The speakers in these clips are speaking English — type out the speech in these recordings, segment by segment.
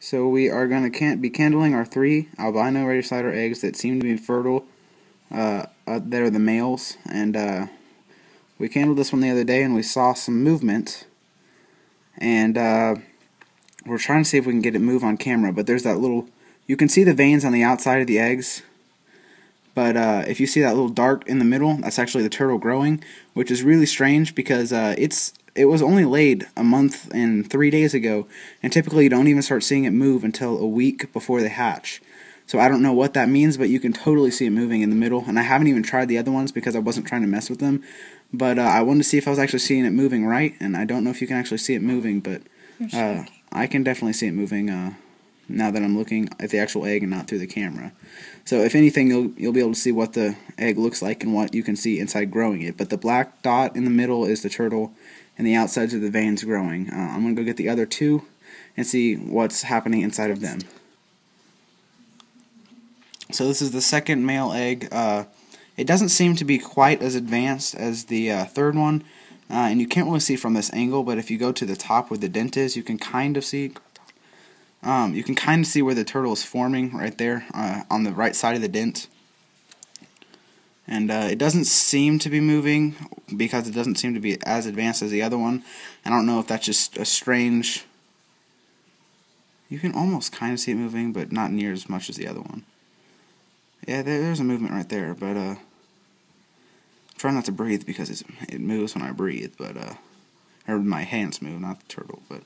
So we are going to be candling our three albino slider eggs that seem to be fertile. Uh, uh, that are the males, and uh, we candled this one the other day, and we saw some movement, and uh, we're trying to see if we can get it move on camera. But there's that little, you can see the veins on the outside of the eggs, but uh, if you see that little dark in the middle, that's actually the turtle growing, which is really strange because uh, it's it was only laid a month and three days ago, and typically you don't even start seeing it move until a week before they hatch. So I don't know what that means, but you can totally see it moving in the middle. And I haven't even tried the other ones because I wasn't trying to mess with them. But uh, I wanted to see if I was actually seeing it moving right, and I don't know if you can actually see it moving, but uh, I can definitely see it moving uh, now that I'm looking at the actual egg and not through the camera. So if anything, you'll you'll be able to see what the egg looks like and what you can see inside growing it. But the black dot in the middle is the turtle, and the outsides of the veins growing. Uh, I'm gonna go get the other two and see what's happening inside of them. So this is the second male egg. Uh, it doesn't seem to be quite as advanced as the uh, third one, uh, and you can't really see from this angle. But if you go to the top where the dent is, you can kind of see um, you can kind of see where the turtle is forming right there uh, on the right side of the dent. And uh, it doesn't seem to be moving because it doesn't seem to be as advanced as the other one. I don't know if that's just a strange... You can almost kind of see it moving, but not near as much as the other one. Yeah, there, there's a movement right there, but uh, try not to breathe because it moves when I breathe, but uh, or my hands move, not the turtle, but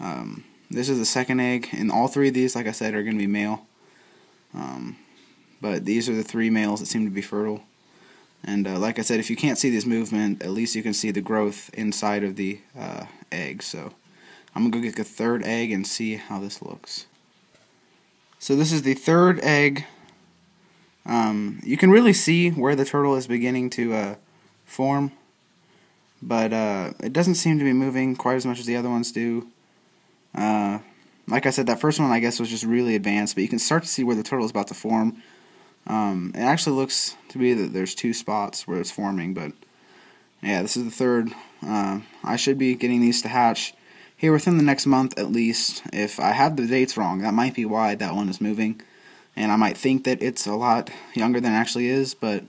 um, this is the second egg, and all three of these, like I said, are going to be male. Um, but these are the three males that seem to be fertile. And uh, like I said, if you can't see this movement, at least you can see the growth inside of the uh, egg. So I'm going to go get the third egg and see how this looks. So this is the third egg. Um, you can really see where the turtle is beginning to uh, form. But uh, it doesn't seem to be moving quite as much as the other ones do. Uh, like I said, that first one I guess was just really advanced, but you can start to see where the turtle is about to form. Um, it actually looks to be that there's two spots where it's forming, but yeah, this is the third. Uh, I should be getting these to hatch here within the next month at least. If I have the dates wrong, that might be why that one is moving. And I might think that it's a lot younger than it actually is, but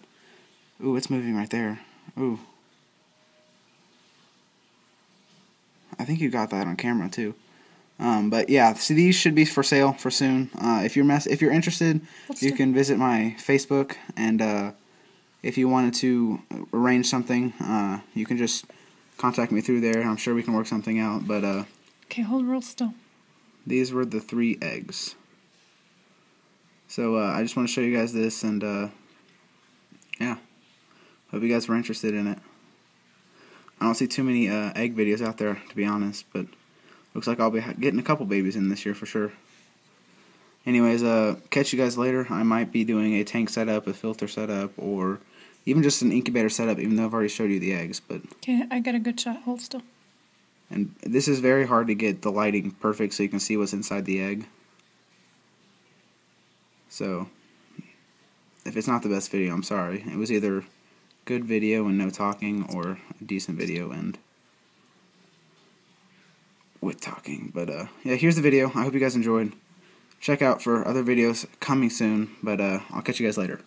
ooh, it's moving right there. Ooh. I think you got that on camera too. Um, but yeah, so these should be for sale for soon. Uh, if you're mess if you're interested, Let's you can visit my Facebook, and uh, if you wanted to arrange something, uh, you can just contact me through there. I'm sure we can work something out. But uh, okay, hold real still. These were the three eggs. So uh, I just want to show you guys this, and uh, yeah, hope you guys were interested in it. I don't see too many egg videos out there, to be honest, but. Looks like I'll be getting a couple babies in this year for sure. Anyways, uh, catch you guys later. I might be doing a tank setup, a filter setup, or even just an incubator setup, even though I've already showed you the eggs. But Okay, I got a good shot. Hold still. And this is very hard to get the lighting perfect so you can see what's inside the egg. So, if it's not the best video, I'm sorry. It was either good video and no talking, or a decent video and with talking. But uh, yeah, here's the video. I hope you guys enjoyed. Check out for other videos coming soon. But uh, I'll catch you guys later.